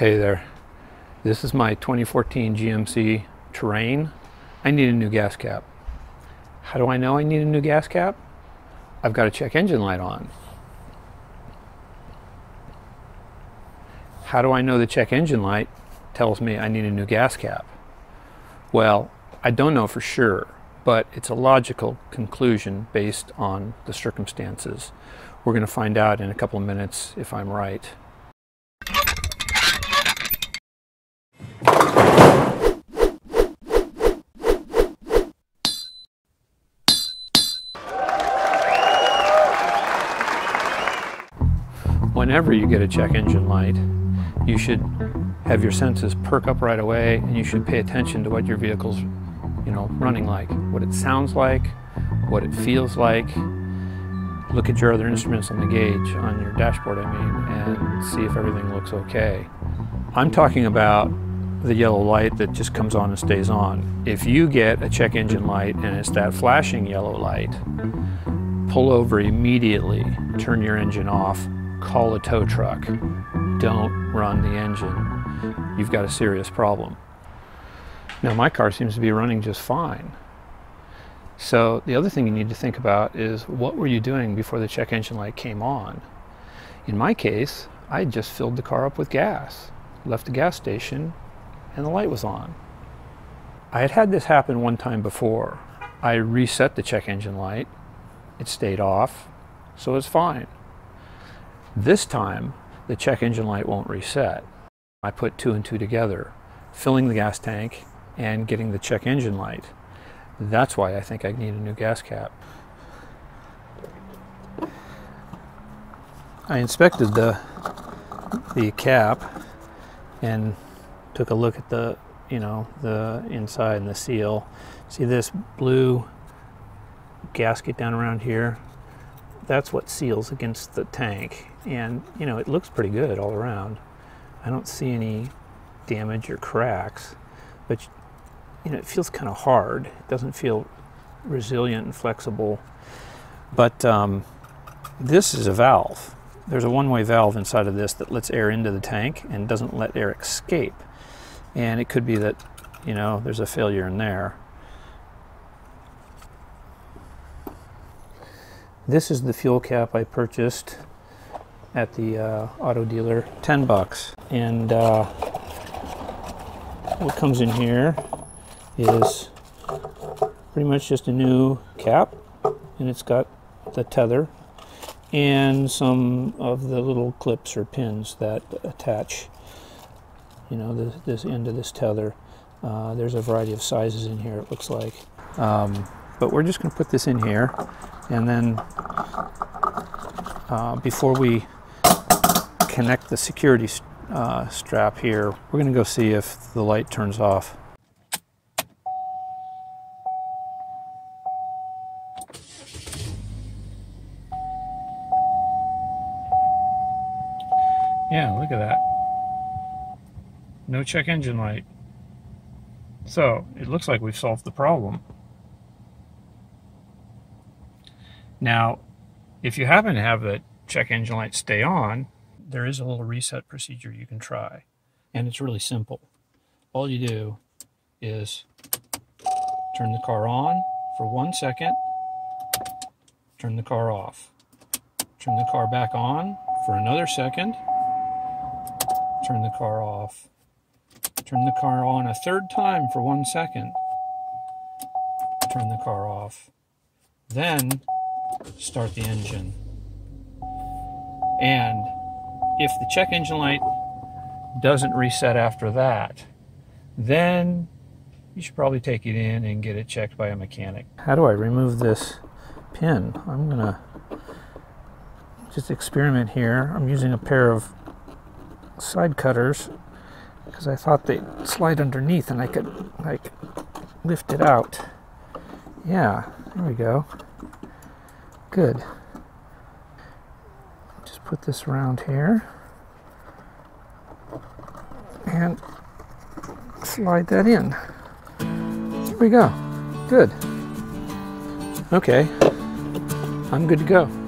Hey there. This is my 2014 GMC Terrain. I need a new gas cap. How do I know I need a new gas cap? I've got a check engine light on. How do I know the check engine light tells me I need a new gas cap? Well, I don't know for sure, but it's a logical conclusion based on the circumstances. We're going to find out in a couple of minutes if I'm right. Whenever you get a check engine light, you should have your senses perk up right away and you should pay attention to what your vehicle's you know running like what it sounds like what it feels like. Look at your other instruments on the gauge on your dashboard I mean and see if everything looks okay. I'm talking about the yellow light that just comes on and stays on. If you get a check engine light and it's that flashing yellow light pull over immediately turn your engine off call a tow truck don't run the engine, you've got a serious problem. Now, my car seems to be running just fine. So, the other thing you need to think about is what were you doing before the check engine light came on? In my case, I had just filled the car up with gas, left the gas station, and the light was on. I had had this happen one time before. I reset the check engine light, it stayed off, so it's fine. This time, the check engine light won't reset. I put two and two together, filling the gas tank and getting the check engine light. That's why I think I need a new gas cap. I inspected the the cap and took a look at the you know the inside and the seal. See this blue gasket down around here? That's what seals against the tank and you know it looks pretty good all around. I don't see any damage or cracks but you know it feels kind of hard. It doesn't feel resilient and flexible. But um, this is a valve. There's a one-way valve inside of this that lets air into the tank and doesn't let air escape. And it could be that you know there's a failure in there. This is the fuel cap I purchased at the uh, auto dealer 10 bucks. And uh, what comes in here is pretty much just a new cap and it's got the tether and some of the little clips or pins that attach you know this, this end of this tether. Uh, there's a variety of sizes in here it looks like. Um, but we're just going to put this in here and then uh, before we connect the security uh, strap here, we're going to go see if the light turns off. Yeah, look at that. No check engine light. So, it looks like we've solved the problem. Now, if you happen to have the check engine light stay on, there is a little reset procedure you can try. And it's really simple. All you do is turn the car on for one second, turn the car off. Turn the car back on for another second, turn the car off. Turn the car on a third time for one second, turn the car off. Then start the engine. And if the check engine light doesn't reset after that, then you should probably take it in and get it checked by a mechanic. How do I remove this pin? I'm gonna just experiment here. I'm using a pair of side cutters because I thought they'd slide underneath and I could like lift it out. Yeah, there we go. Good put this around here and slide that in. There we go. Good. Okay, I'm good to go.